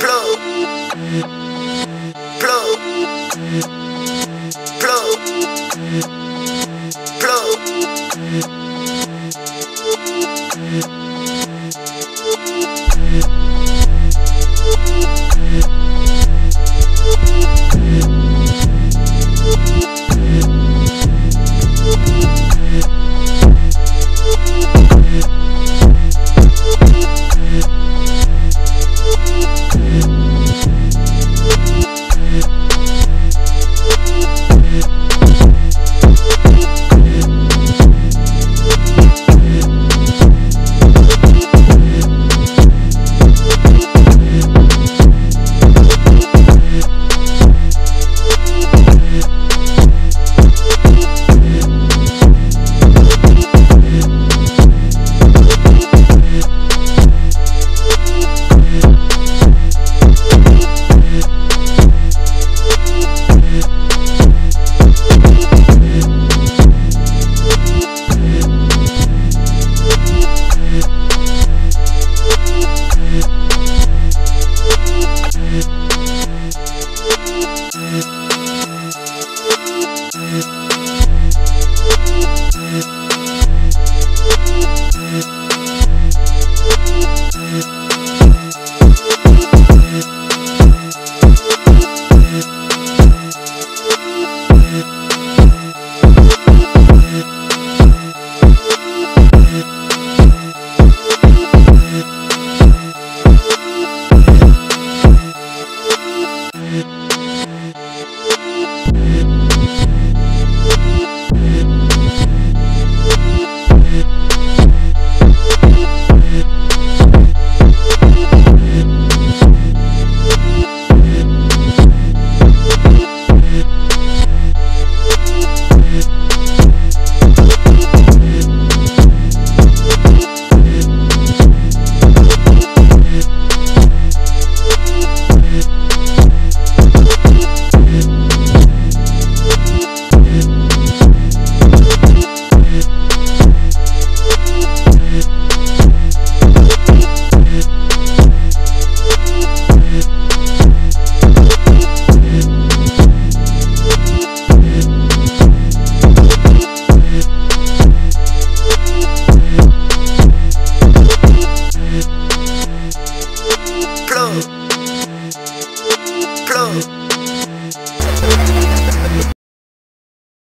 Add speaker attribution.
Speaker 1: Plug. Plug. Plug.